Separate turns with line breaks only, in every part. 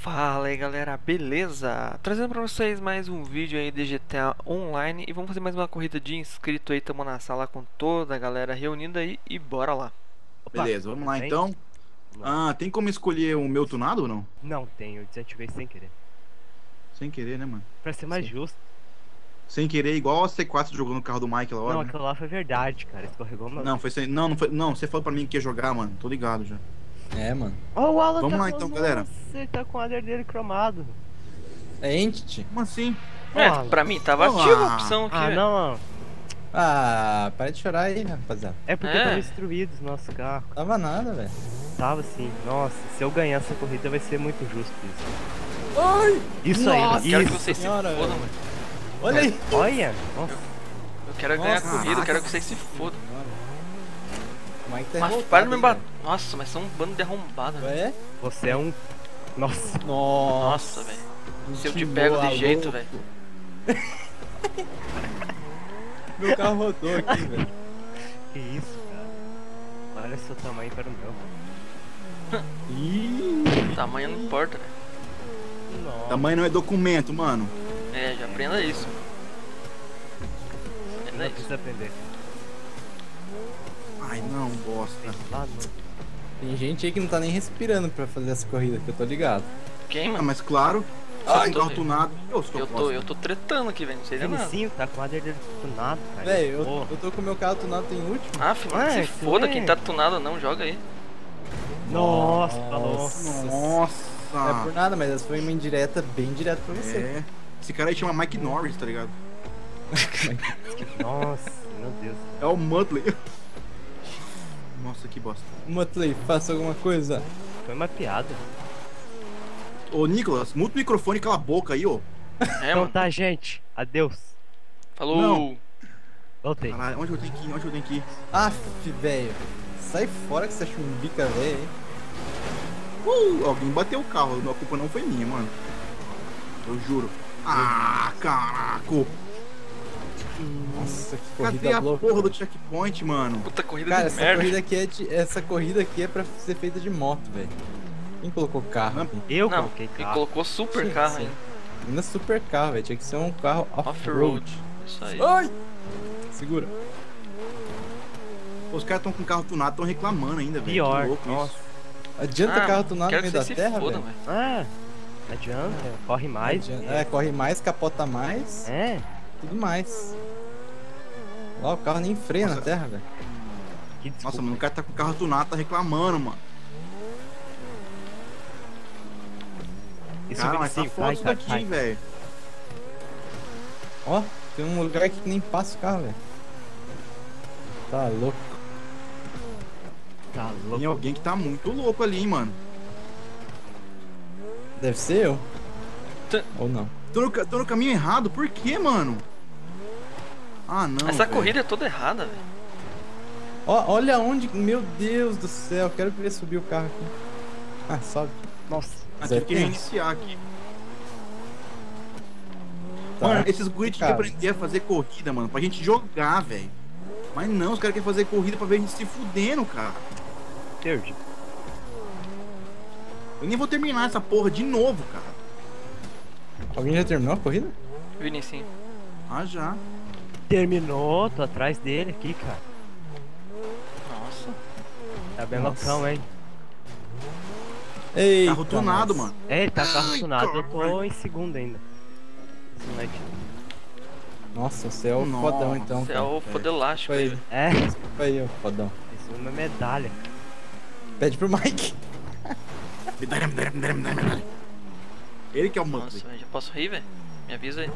Fala aí galera, beleza? Trazendo pra vocês mais um vídeo aí de GTA Online E vamos fazer mais uma corrida de inscrito aí, tamo na sala com toda a galera reunida aí e bora lá
Opa,
Beleza, vamos lá
tem?
então. Ah, tem como escolher o meu tunado ou não?
Não tem, eu desativei sem querer.
Sem querer, né, mano?
Pra ser mais
Sim.
justo.
Sem querer, igual a C4 jogou no carro do Mike lá, hora,
Não,
né?
aquilo lá foi verdade, cara. Escorregou uma.
Não, foi sem... Não, não foi. Não, você falou pra mim que ia jogar, mano. Tô ligado já.
É, mano.
Ó, o Alan
Vamos
tá
lá,
com-
então, galera.
Nossa, ele tá com o Adder dele cromado.
É Entity?
Como assim?
É,
Olá.
pra mim tava
Olá.
ativa a opção aqui,
Ah,
velho.
não, mano.
Ah, para de chorar aí, rapaziada.
É porque
É.
tava destruído os nossos carros.
Tava nada, velho.
Tava sim. Nossa, se eu ganhar essa corrida vai ser muito justo isso. Ai! Isso
Nossa,
aí,
Quero que
isso.
vocês se
senhora,
fodam,
velho.
velho
Olha aí.
Olha! Nossa,
Eu quero ganhar a
Nossa.
corrida, eu quero que vocês se fodam
O Mike tá
Mas
revoltado,
para de me bater Nossa, mas são um bando de arrombado,
velho.
velho
É?
você é um. Nossa,
Nossa,
Nossa.
velho Se eu te pego de jeito, velho
Meu carro rodou aqui, velho.
que isso, cara. Olha seu tamanho para o meu.
Ih.
Tamanho não importa, velho.
Tamanho não é documento, mano.
É, já aprenda isso Aprenda
Não
isso
precisa aprender.
Ai, não, bosta.
Lá
Tem gente aí que não tá nem respirando pra fazer essa corrida, que eu tô ligado.
Quem,
Ah,
mano?
mas claro. Só
Ai,
tem
tô
carro
vendo.
tunado. Eu
Eu tô, eu tô tretando aqui, velho, não sei de nada
Vinicinho tá com Adder dele tunado, cara.
Velho, eu,
Porra.
eu tô com o meu carro tunado tem último.
Ah, filho,
Ah,
se
é,
foda,
sim.
quem tá tunado não, joga aí
Nossa, falou.
Nossa.
Nossa.
Não é por nada, mas essa foi uma indireta bem direta pra você.
É. Esse cara aí chama Mike Norris, tá ligado?
Nossa, meu Deus.
É o Mudley. Nossa, que bosta.
Motley, faça alguma coisa.
Foi uma piada.
Ô, Nicolas, muta o microfone e cala a boca aí, ô.
É,
então tá, gente. Adeus.
falou
Não.
Voltei.
Caralho, onde eu tenho que ir? Onde eu tenho que ir?
Aff, velho. Sai fora que você acha um bica velho, hein?
Uh, alguém bateu o carro, a culpa não foi minha, mano. Eu juro. Ah, caraca!
Nossa, que
Cadê
corrida
a
louca.
porra do checkpoint, mano?
Puta corrida
Cara,
de
essa
merda
corrida, aqui é de, essa corrida aqui é pra ser feita de moto, velho. Quem colocou carro?
Não.
Eu
Não,
coloquei
ele
carro.
colocou super
Tinha
carro aí
ser. Ainda super carro, velho. Tinha que ser um carro
Off-road
off-road.
Isso aí
Ai! Segura.
Os caras tão com carro tunado, tão reclamando ainda, velho.
Pior.
Que louco
Nossa.
Adianta
Ah,
carro tunado no meio da terra, velho?
Ah, não adianta. Corre mais.
Adianta- É, corre mais, capota mais,
É,
tudo mais. Lá o carro nem freia na
Nossa.
terra, velho.
que.
Nossa, mano, o cara tá com o carro tunado, tá reclamando, mano.
Isso
Cara, mas tá foda daqui, velho.
Ó, tem um lugar aqui que nem passa o carro, velho. Tá louco.
Tá
Tem
louco.
alguém que tá muito louco ali, hein, mano.
Deve ser eu.
Tá.
Ou não.
Tô no, tô no caminho errado, por quê, mano? Ah, não.
Essa
velho.
corrida é toda errada, velho
olha onde. Meu Deus do céu, quero que ele subir o carro aqui. Ah, sobe.
Nossa.
Ah, tive que reiniciar aqui.
Tá.
Mano, esses guris tinham que aprender a fazer corrida, mano, pra gente jogar, velho. Mas não, os caras querem fazer corrida pra ver a gente se fudendo, cara.
Perdi.
Eu nem vou terminar essa porra de novo, cara.
Alguém já terminou a corrida?
Vinicinho
Ah, já.
Terminou, tô atrás dele aqui, cara.
Nossa
Tá bem
Nossa.
loucão, hein?
Ei,
Carro tunado, mano.
É, ele tá carro
Ai,
tunado, eu tô em segundo ainda.
Nossa, você é o
Nossa,
fodão então.
Você é o fodelástico
Foi
aí.
É,
Foi aí, ó, fodão.
isso é uma medalha.
Pede pro Mike.
Medalha, medalha, medalha, medalha. Ele que é o
Nossa,
Muttley.
velho, já posso rir, velho? Me avisa aí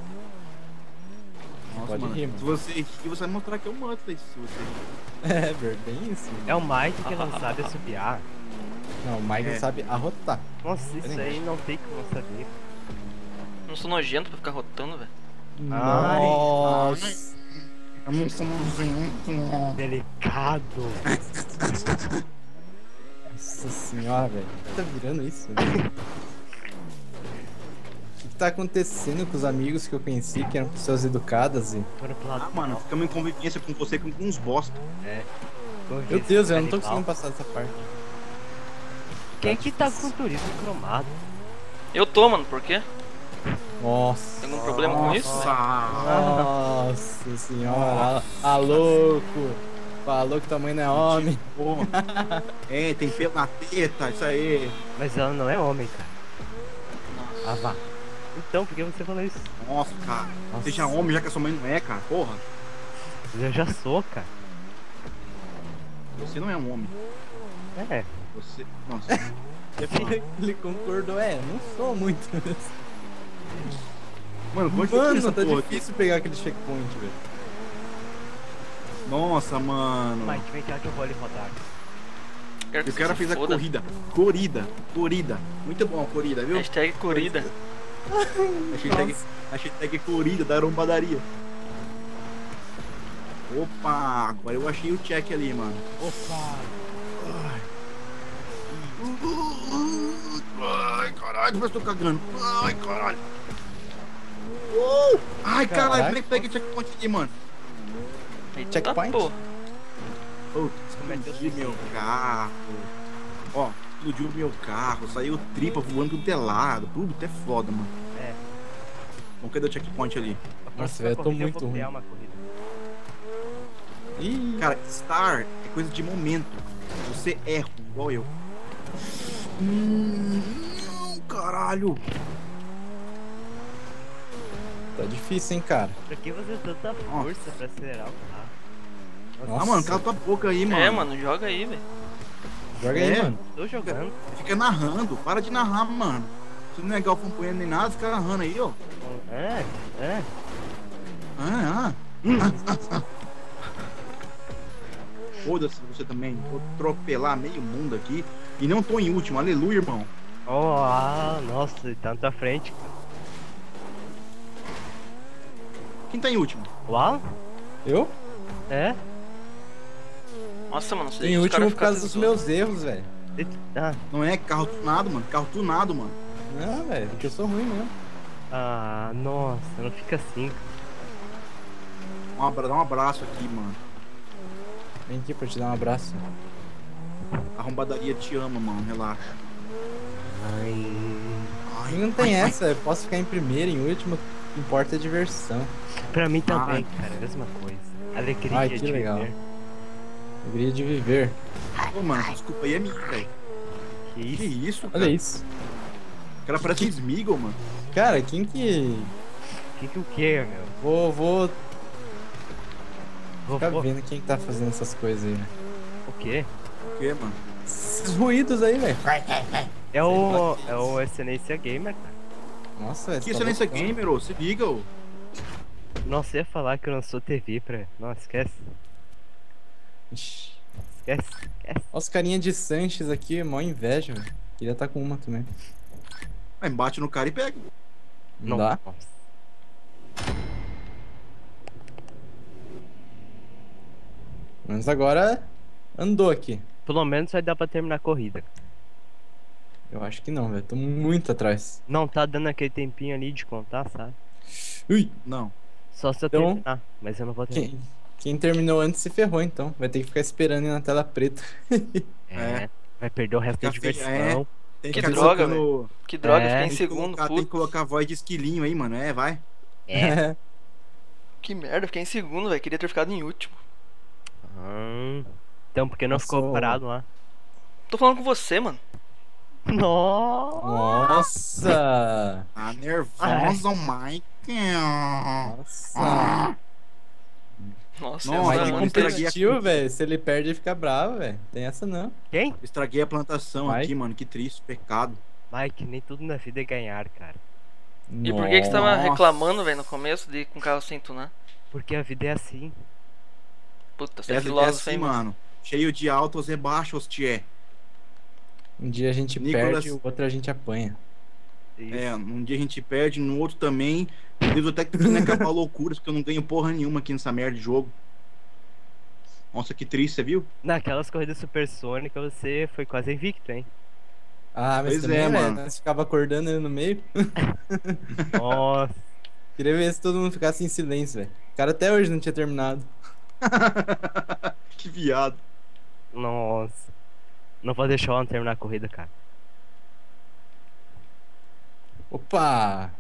Nossa,
Pode
mano.
rir, mano.
Se você rir, você vai mostrar que é o Muttley. Se você rir.
É, bem isso.
É o Mike que não sabe assobiar.
Não, o Mike
É.
sabe arrotar.
Nossa, isso aí não tem como saber.
Não sou nojento pra ficar rotando, velho.
Nossa.
Delicado.
Nossa senhora, velho. Tá virando isso? velho? O que tá acontecendo com os amigos que eu conheci, que eram pessoas educadas e.
Ah, mano, ficamos em convivência com você com uns bosta.
Meu Deus, eu não tô conseguindo passar dessa parte.
Quem que tá com turismo cromado?
Eu tô, mano, por quê?
Nossa.
Tem algum problema com isso?
Nossa.
Nossa senhora. Ah, louco. Falou que tua mãe não é homem.
É, tem pelo na teta, isso aí.
Mas ela não é homem, cara.
Nossa.
Ah, vá. Então, por que você falou isso?
Nossa, cara.
Nossa.
Seja homem, já que a sua mãe não é, cara. Porra.
Eu já sou, cara.
Você não é um homem.
É.
Você. Nossa.
Ele, ele concordou, é, não sou muito.
Mano, quanto
Mano, tá
porra
difícil pegar aquele checkpoint, velho.
Nossa, mano.
Mike, vem cá que eu vou ali rodar.
Quero
E o cara fez a corrida. Corrida. Corrida. Muito bom a corrida, viu?
Hashtag corrida.
A hashtag, a hashtag corrida da arombadaria. Opa, agora eu achei o check ali, mano.
Opa!
Ai, caralho, mas tô cagando. Ai, caralho. Uh! Ai, caralho, peraí, pega o checkpoint aqui, mano.
Checkpoint?
pô.
Oh,
Cometeu
explodiu meu carro. Ó, explodiu meu carro, saiu tripa voando tudo telado. Tudo até foda, mano.
É.
Bom, cadê o checkpoint ali?
Nossa, velho, eu tô muito ruim.
uma corrida.
Ih,
Cara, Star é coisa de momento. Você erra, igual eu. Hum, não, caralho.
tá difícil, hein, cara.
Pra que você tanta força pra acelerar o carro?
Nossa.
Ah, mano, cala tua boca aí, mano.
É, mano, joga aí, velho.
Joga aí,
É.
mano.
Tô jogando.
Fica narrando, para de narrar, mano. Se não é igual acompanhando nem nada, fica narrando aí, ó.
É, é.
Ah, ah. Hum, ah, ah. Foda-se você também. Vou atropelar meio mundo aqui. E não tô em último, aleluia, irmão.
Oh, ah, nossa, ele tá frente.
Quem tá em último?
Uau?
Eu?
É?
Nossa, mano, você
Em último por causa dos meus erros, velho.
Ah,
Não é carro tunado, mano. Carro tunado, mano.
Não, velho, porque eu sou ruim mesmo.
ah, nossa, não fica assim.
Um abra... Dá um abraço aqui, mano.
Vem aqui pra te dar um abraço.
A arrombadaria te ama, mano. Relaxa.
Ai.
Ai,
não tem
ai, ai.
essa, eu posso ficar em primeiro, em último, o que importa é a diversão.
Pra mim também,
Ai.
cara, mesma coisa. Alegria
Ai,
de
que legal.
viver.
Alegria de viver.
Ô, mano, desculpa aí é minha, velho.
Que
Que
isso?
isso, cara?
Olha isso.
O cara parece um Smeagol, mano.
Cara, quem que.
Que que o que, meu?
Vou, vou
Vou,
ficar
vou-
vendo quem que tá fazendo essas coisas aí, né?
O quê?
O que, mano?
Esses ruídos aí, velho.
É o. É o Excelência Gamer, cara.
Nossa, velho.
Que
tá
excelência gamer, ô. Se liga, ô.
Nossa, eu ia falar que eu lançou TV pra. Não, esquece.
Ixi.
Esquece. Esquece.
Olha os carinha de Sanches aqui, mó inveja, velho. Queria estar com uma também.
Aí bate no cara e pega.
Não, dá?
Nossa.
Mas agora andou aqui.
Pelo menos vai dar pra terminar a corrida.
Eu acho que não, velho. Tô muito atrás.
Não tá dando aquele tempinho ali de contar, sabe?
Ui!
Não.
Só se eu
Então-
terminar, mas eu não vou terminar.
Quem, quem terminou antes se ferrou, então. Vai ter que ficar esperando aí na tela preta.
É.
É.
Vai perder o resto da
Fica feio,
diversão.
Tem
Que
ficar
droga,
colocando-
Que droga,
É.
fiquei em
que,
segundo,
colocar, tem que colocar a voz de esquilinho aí, mano. É, vai.
É.
Que merda, fiquei em segundo, velho. Queria ter ficado em último.
Hum. Então, por que não ficou
Passou.
parado lá?
Tô falando com você, mano.
Nossa!
Nossa!
Tá nervosa, Mike.
Nossa!
Nossa,
Nossa,
eu
mas
Competitivo, velho. Se ele perde, ele fica bravo, velho. Tem essa não.
Quem?
Estraguei a plantação
Vai.
aqui, mano. Que triste, pecado.
Mike, nem tudo na vida é ganhar, cara.
E por que, que você tava reclamando, velho, no começo de ir com o carro sem tunar?
Porque a vida é assim.
Puta, você é
Essa é
filósofo,
assim,
hein, mano.
mano. Cheio de altos e baixos, tchê.
Um dia a gente
Nicolas-
perde, o outro a gente apanha.
Isso.
É, um dia a gente perde, no outro também. Eu devo até que né, acabar loucuras, porque eu não ganho porra nenhuma aqui nessa merda de jogo. Nossa, que triste, você viu?
Naquelas corridas supersônicas você foi quase invicto, hein?
Ah, mas
Pois
também,
é,
velho,
mano.
nós ficava acordando ele no meio.
Nossa.
Queria ver se todo mundo ficasse em silêncio, velho. O cara até hoje não tinha terminado.
que viado.
Nossa. Não vou deixar o terminar a corrida, cara.
Opa!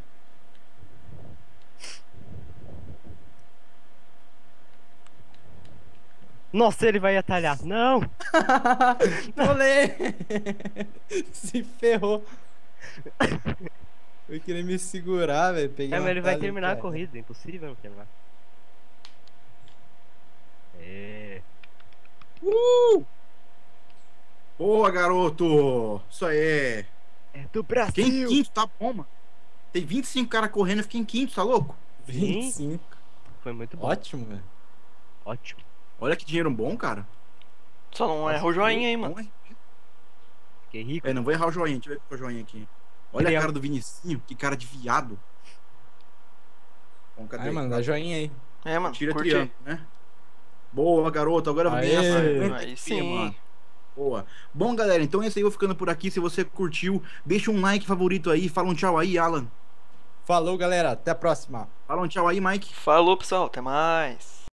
Nossa, ele vai atalhar. Não!
Olê! Se ferrou. Eu queria me segurar, velho. Peguei
É, mas
um
ele vai terminar a
cara.
corrida. Impossível não terminar. É.
Uh! Boa, garoto! Isso aí.
É do
Fiquei em
Brasil!
quinto, tá bom, mano. Tem 25 caras correndo, eu fiquei em quinto, tá louco?
25.
Foi muito bom.
Ótimo, velho.
Ótimo.
Olha que dinheiro bom, cara.
Só não erra o joinha aí, mano.
Fiquei rico.
É, não vou errar o joinha, deixa eu ver é o joinha aqui. Olha
Queria-
a cara do Vinicinho, que cara de viado. Bom, cadê?
Aí, mano, dá joinha aí.
É, mano.
Tira triângulo, né? Boa, garoto. Agora eu ganhar essa
aí.
50
Aí
XP,
sim.
mano. Boa. Bom, galera, então é isso aí. Eu vou ficando por aqui. Se você curtiu, deixa um like favorito aí. Fala um tchau aí, Alan.
Falou, galera. Até a próxima.
Fala um tchau aí, Mike.
Falou, pessoal. Até mais.